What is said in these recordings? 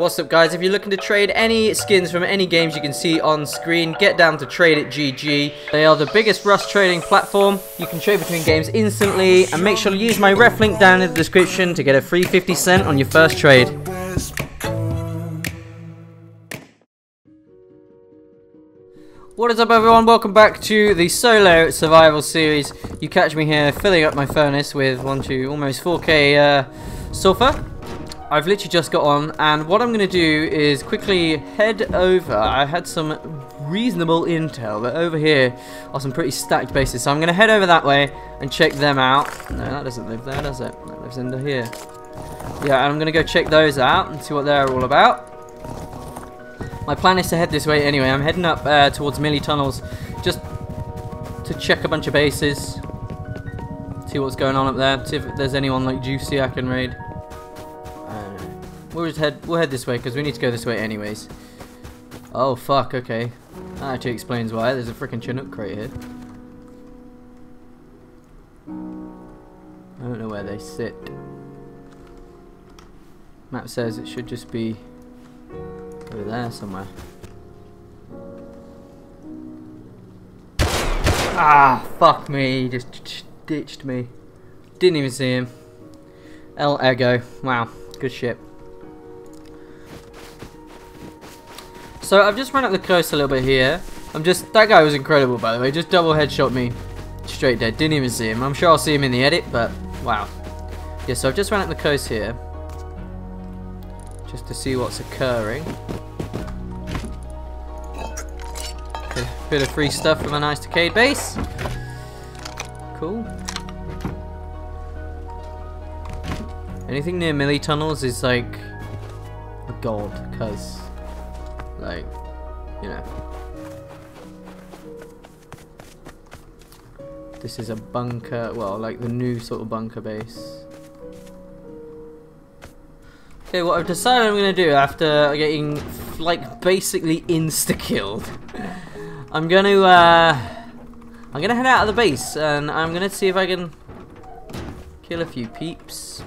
What's up guys, if you're looking to trade any skins from any games you can see on screen, get down to Trade It GG. They are the biggest Rust trading platform. You can trade between games instantly, and make sure to use my ref link down in the description to get a free 50 cent on your first trade. What is up everyone, welcome back to the solo survival series. You catch me here filling up my furnace with 1, 2, almost 4k uh, sulfur. I've literally just got on and what I'm going to do is quickly head over. I had some reasonable intel, but over here are some pretty stacked bases. So I'm going to head over that way and check them out. No, that doesn't live there, does it? That lives under here. Yeah, and I'm going to go check those out and see what they're all about. My plan is to head this way anyway. I'm heading up uh, towards Millie Tunnels just to check a bunch of bases. See what's going on up there. See if there's anyone like juicy I can raid. We'll just head we'll head this way because we need to go this way anyways. Oh fuck, okay. That actually explains why. There's a freaking Chinook crate here. I don't know where they sit. Map says it should just be over there somewhere. Ah, fuck me. He just ditched me. Didn't even see him. El Ego. Wow, good ship. So I've just run up the coast a little bit here. I'm just, that guy was incredible by the way, just double headshot me. Straight dead, didn't even see him. I'm sure I'll see him in the edit, but wow. Yeah, so I've just run up the coast here. Just to see what's occurring. Bit of free stuff from a nice decayed base. Cool. Anything near Millie tunnels is like a god, cause like you know. This is a bunker, well, like the new sort of bunker base. Okay, what I've decided I'm gonna do after getting like basically insta killed I'm gonna uh, I'm gonna head out of the base and I'm gonna see if I can kill a few peeps.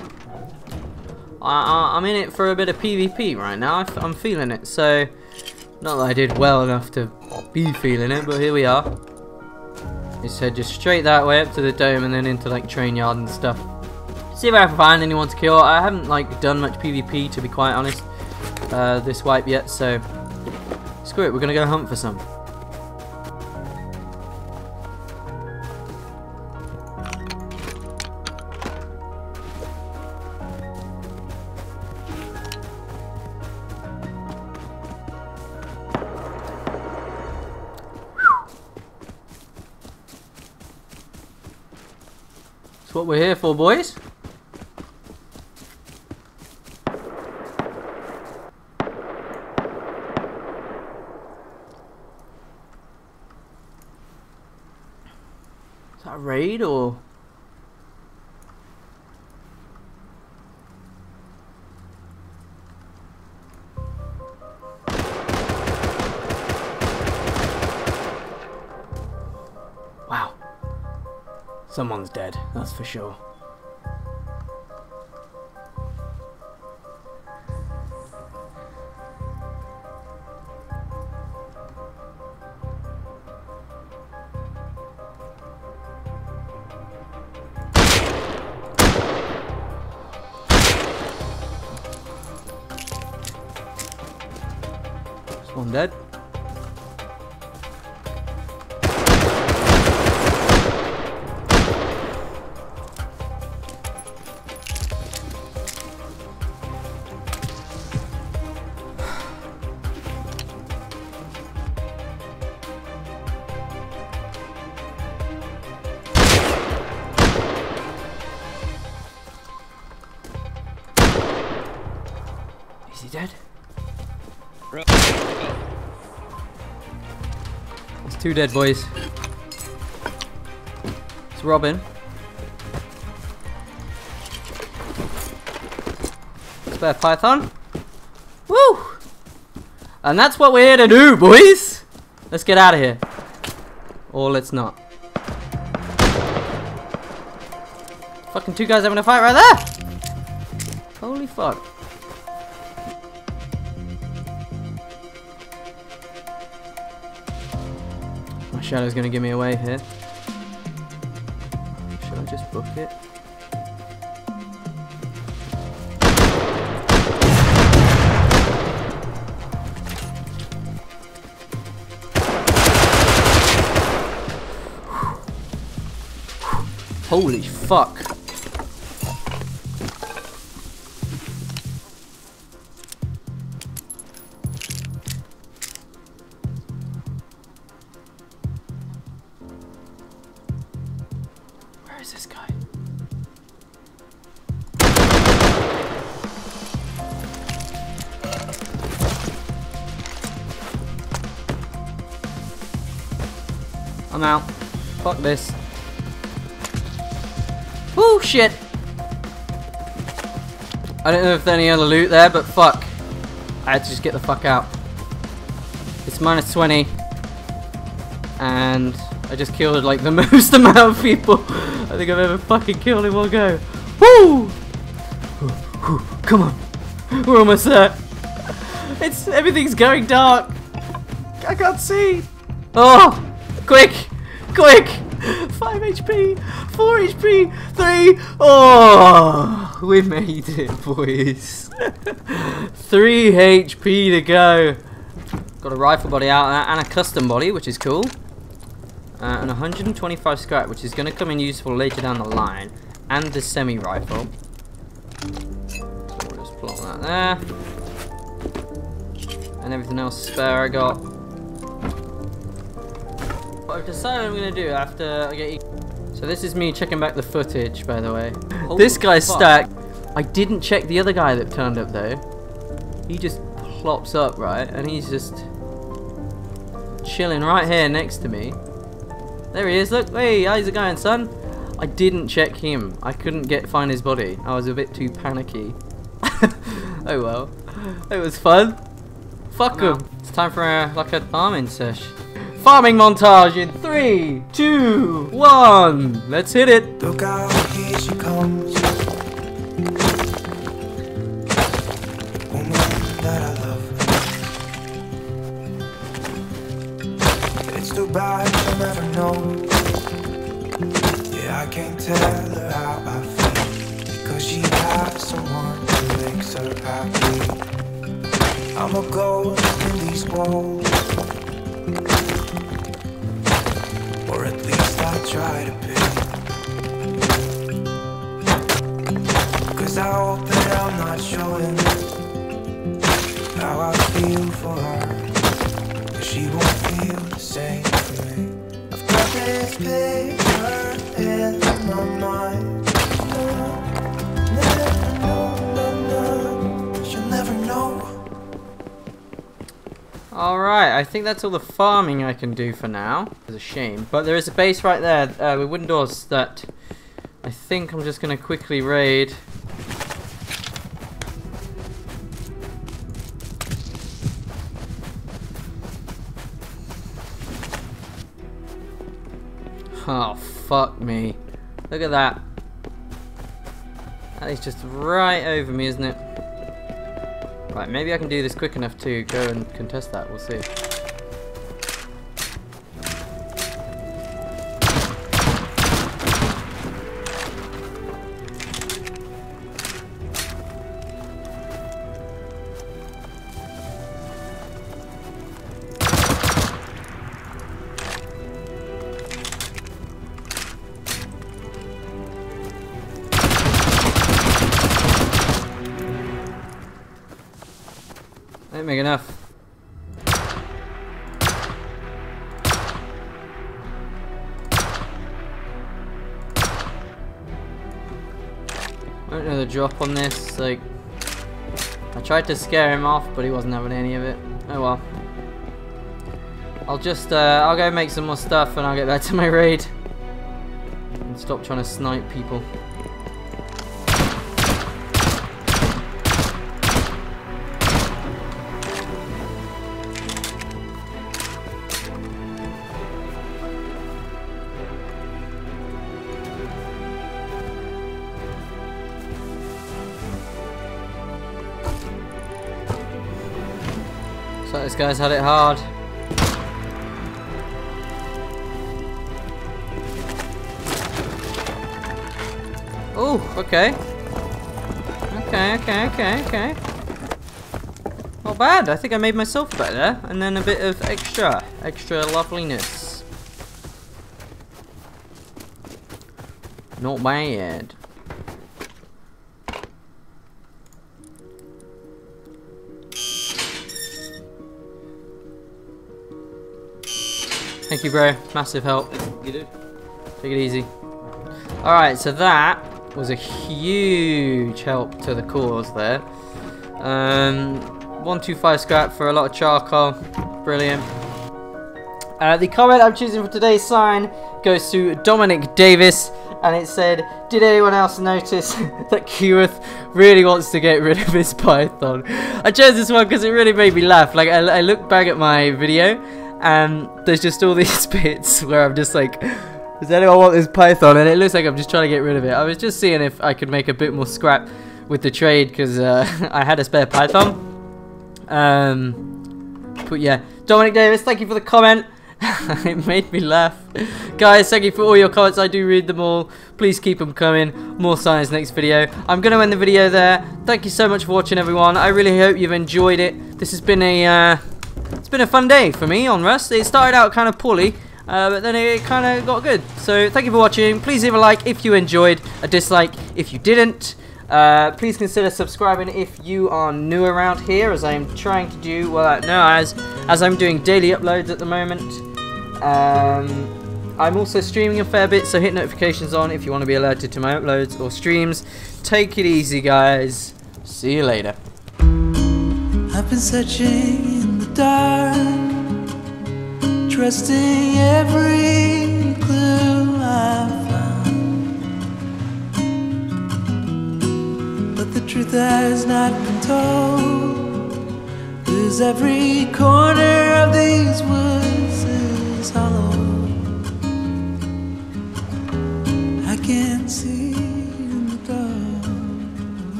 I, am in it for a bit of PvP right now. I'm feeling it. So, not that I did well enough to be feeling it, but here we are. Just head just straight that way up to the dome and then into like train yard and stuff. See if I can find anyone to kill. I haven't like done much PvP to be quite honest uh, this wipe yet, so screw it. We're gonna go hunt for some. That's what we're here for, boys. Is that a raid or... Someone's dead, that's for sure. one dead. Dead? It's two dead boys. It's Robin. Spare Python. Woo! And that's what we're here to do, boys! Let's get out of here. Or let's not. Fucking two guys having a fight right there! Holy fuck. Shadow's gonna give me away here. Should I just book it? Holy fuck. I'm out. Fuck this. Oh shit! I don't know if there's any other loot there, but fuck. I had to just get the fuck out. It's minus 20. And I just killed like the most amount of people I think I've ever fucking killed in one go. Woo! Come on. We're almost there. It's everything's going dark. I can't see. Oh! Quick! Quick! 5 HP! 4 HP! 3! Oh! We made it, boys. 3 HP to go. Got a rifle body out and a custom body, which is cool. Uh, and 125 scrap, which is going to come in useful later down the line. And the semi-rifle. So we'll just plot that there. And everything else spare I got. I've decided I'm to do after I get... So this is me checking back the footage, by the way. this guy's fuck. stacked. I didn't check the other guy that turned up, though. He just plops up, right? And he's just chilling right here next to me. There he is. Look, hey, how's it going, son? I didn't check him. I couldn't get find his body. I was a bit too panicky. oh well. It was fun. Fuck I'm him. It's time for a, like a farming sesh. Farming montage in three, two, one. Let's hit it. Look out, here she comes. Too bad she'll never know. Yeah, I can't tell her how I feel. Because she has someone who makes her happy. I'm a ghost in these walls. I try to be. Cause I hope that I'm not showing how I feel for her. But she won't feel the same for me. I've got this picture in my mind. Alright, I think that's all the farming I can do for now. It's a shame. But there is a base right there uh, with wooden doors that I think I'm just going to quickly raid. Oh, fuck me. Look at that. That is just right over me, isn't it? Right, maybe I can do this quick enough to go and contest that. We'll see. Make enough. I don't know the drop on this, like I tried to scare him off but he wasn't having any of it. Oh well. I'll just uh, I'll go make some more stuff and I'll get back to my raid. And stop trying to snipe people. this guy's had it hard. Oh, okay. Okay, okay, okay, okay. Not bad. I think I made myself better. And then a bit of extra, extra loveliness. Not bad. Thank you, bro. Massive help. You do? Take it easy. Alright, so that was a huge help to the cause there. Um, 125 scrap for a lot of charcoal. Brilliant. Uh, the comment I'm choosing for today's sign goes to Dominic Davis, and it said, Did anyone else notice that Keyworth really wants to get rid of his python? I chose this one because it really made me laugh. Like, I, I looked back at my video, and there's just all these bits where I'm just like, does anyone want this python? And it looks like I'm just trying to get rid of it. I was just seeing if I could make a bit more scrap with the trade because uh, I had a spare python. Um, but yeah, Dominic Davis, thank you for the comment. it made me laugh. Guys, thank you for all your comments. I do read them all. Please keep them coming. More science next video. I'm going to end the video there. Thank you so much for watching, everyone. I really hope you've enjoyed it. This has been a... Uh, it's been a fun day for me on Rust. It started out kind of poorly, uh, but then it kind of got good. So thank you for watching. Please leave a like if you enjoyed, a dislike if you didn't. Uh, please consider subscribing if you are new around here, as I'm trying to do. Well, no, as as I'm doing daily uploads at the moment. Um, I'm also streaming a fair bit, so hit notifications on if you want to be alerted to my uploads or streams. Take it easy, guys. See you later. Dark, trusting every clue I found. But the truth has not been told. Cause every corner of these woods is hollow.